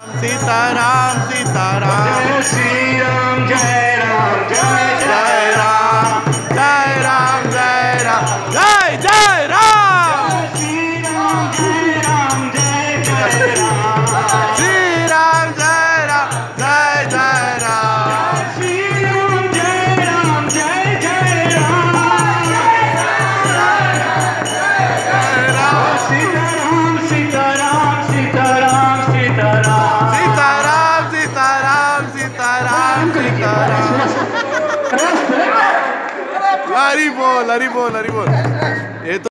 सीताराम सीताराम। जय श्री राम जय राम जय जय राम जय राम। जय राम। जय जय राम श्री राम। जय राम जय जय राम। श्री राम जय राम जय जय राम। श्री राम जय राम। जय जय राम। सीताराम सीताराम सीताराम सीताराम हरी बोल हरी बोल हरी बोल। ये तो